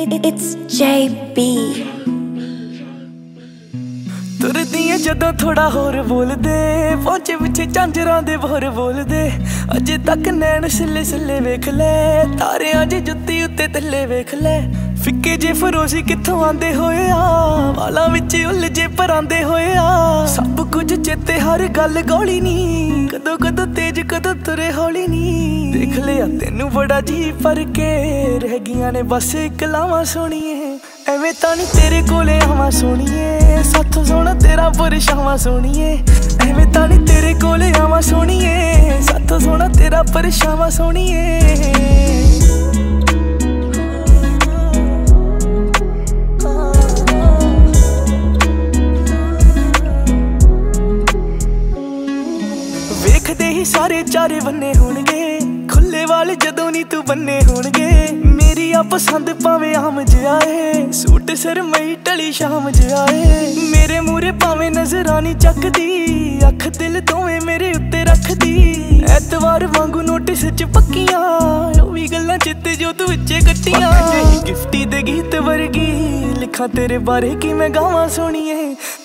It's JB. ਤੁਰਦੀਆਂ ਜਦੋਂ ਥੋੜਾ ਹੋਰ ਬੋਲਦੇ ਪਹੁੰਚੇ ਪਿੱਛੇ ਝਾਂਜਰਾਂ ਦੇ ਬੋਰ ਬੋਲਦੇ। ਅਜੇ ਤੱਕ ਨੈਣ ਸਿੱਲੇ ਸਿੱਲੇ ਵੇਖ ਲੈ, ਤਾਰਿਆਂ ਜੇ ਜੁੱਤੀ ਉੱਤੇ ਥੱਲੇ ਵੇਖ ਲੈ। ਫਿੱਕੇ ਜੇ ਫਰੋਸ਼ੀ ਕਿੱਥੋਂ ਆਂਦੇ ਹੋਏ ਆ? ਵਾਲਾਂ ਵਿੱਚ ਉਲਝੇ ਪਰਾਂਦੇ ਹੋਏ ਆ। ਸਭ ਕੁਝ ਚੇਤੇ, ਹਰ ਗੱਲ ਗੋਲੀ ਨਹੀਂ ਕਦੋਂ ਕਦੋਂ ਤੇਜ, ਕਦੋਂ ਤੁਰੇ ਹੌਲੀ ਨਹੀਂ ਦੇਖ ਲਿਆ, ਤੈਨੂੰ ਬੜਾ ਜੀ ਪਰ ਕੇ ਰਹਿ ਗਈਆਂ ਨੇ ਬਸ ਇੱਕ ਲਾਵਾਂ ਐਵੇਂ ਤਾਂ ਨਹੀਂ ਤੇਰੇ ਕੋਲੇ ਆਵਾਂ ਸੁਣੀਏ। ਸਾਥੋਂ ਸੋਣਾ ਤੇਰਾ ਪਰਛਾਵਾਂ ਸੁਣੀਏ। ਐਵੇਂ ਤਾਂ ਨਹੀਂ ਤੇਰੇ ਕੋਲੇ ਆਵਾਂ ਸੁਣੀਏ। ਸਾਥੋਂ ਸੋਣਾ ਤੇਰਾ ਪਰਛਾਵਾਂ ਸੁਣੀਏ। ਵੇਖਦੇ ਹੀ ਸਾਰੇ ਚਾਰੇ ਬੰਨੇ ਹੋਣਗੇ। ਵਾਲ ਜਦੋਂ ਨਹੀਂ ਤੂੰ ਬੰਨੇ ਹੋਣਗੇ, ਮੇਰੀ ਆ ਪਸੰਦ ਪਾਵੇਂ ਆਮ ਜਿਆਏ ਸੂਟ ਸਰਮਈ ਟਲੀ ਸ਼ਾਮ ਜਿਆਏ ਮੇਰੇ ਮੂਰੇ ਪਾਵੇਂ ਨਜ਼ਰਾਂ ਨਹੀਂ ਚੱਕਦੀ, ਅੱਖ ਦਿਲ ਦੋਵੇਂ ਮੇਰੇ ਉੱਤੇ ਰੱਖਦੀ। ਐਤਵਾਰ ਵਾਂਗੂ ਨੋਟਿਸ ਚ ਪੱਕੀਆਂ ਲਿਖਾਂ ਤੇਰੇ ਬਾਰੇ ਕੀ ਮੈਂ ਗਾਵਾਂ ਸੁਣੀਏ।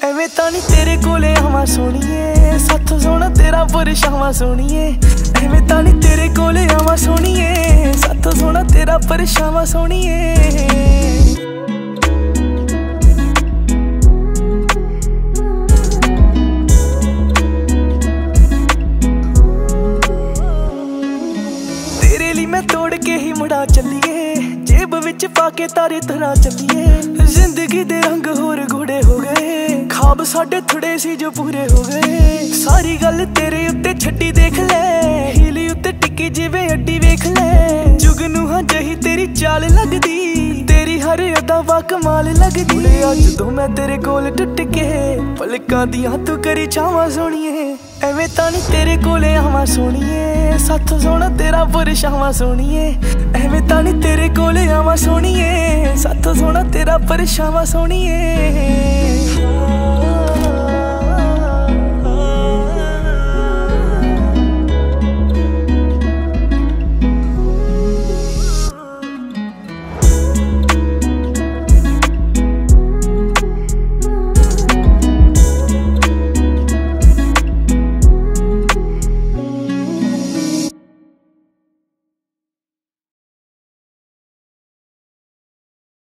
ਐਵੇਂ ਤਾਂ ਨਹੀਂ ਤੇਰੇ ਕੋਲੇ ਆਵਾਂ ਸੁਣੀਏ। ਸੱਥ ਸੋਣਾ ਤੇਰਾ ਪਰਛਾਵਾਂ ਸੁਣੀਏ। ਐਵੇਂ ਤਾਂ ਨਹੀਂ ਤੇਰੇ ਕੋਲੇ ਆਵਾਂ ਸੁਣੀਏ। ਸੱਥ ਸੋਣਾ ਤੇਰਾ ਪਰਛਾਵਾਂ ਸੁਣੀਏ। ਤੇਰੇ ਲਈ ਮੈਂ ਤੋੜ ਕੇ ਹੀ ਮੁੜਾ ਚੱਲੀਏ। ਜੇਬ ਵਿੱਚ ਪਾ ਕੇ ਤਾਰੇ ਤਰਾ ਚੱਲੀਏ। ਜ਼ਿੰਦਗੀ ਦੇ ਰੰਗ ਹੋਰ ਗੋੜੇ ਹੋ ਗਏ। ਖਾਬ ਸਾਡੇ ਥੋੜੇ ਸੀ ਜੋ ਪੂਰੇ ਹੋ ਗਏ। ਸਾਰੀ ਗੱਲ ਤੇਰੇ ਉੱਤੇ ਛੱਡੀ ਦੇਖ ਲੈ। ਹੀਲੀ ਉੱਤੇ ਟਿੱਕੀ ਜਿਵੇਂ ਅੱਡੀ ਵੇਖ ਲੈ। ਜੁਗ ਨੂੰ ਹਾਂ ਜਹੀ ਤੇਰੀ ਚਾਲ ਲੱਗਦੀ। ਤੇਰੀ ਹਰ ਅਦਾ ਵਾ ਕਮਾਲ ਲੱਗਦੀ। ਅੱਜ ਤੋਂ ਮੈਂ ਤੇਰੇ ਕੋਲ ਟੁੱਟ ਕੇ ਪਲਕਾਂ ਦੀਆਂ ਤੂੰ ਕਰੀ ਛਾਵਾਂ ਸੋਣੀਏ ਐਵੇਂ ਤਾਂ ਨਹੀਂ ਤੇਰੇ ਕੋਲੇ ਆਵਾਂ ਸੋਣੀਏ। ਸੱਥ ਸੋਣਾ ਤੇਰਾ ਪਰਛਾਵਾਂ ਸੋਣੀਏ। ਐਵੇਂ ਤਾਂ ਨਹੀਂ ਤੇਰੇ ਕੋਲੇ ਆਵਾਂ ਸੋਣੀਏ। ਸੱਥ ਸੋਣਾ ਤੇਰਾ ਪਰਛਾਵਾਂ ਸੋਣੀਏ।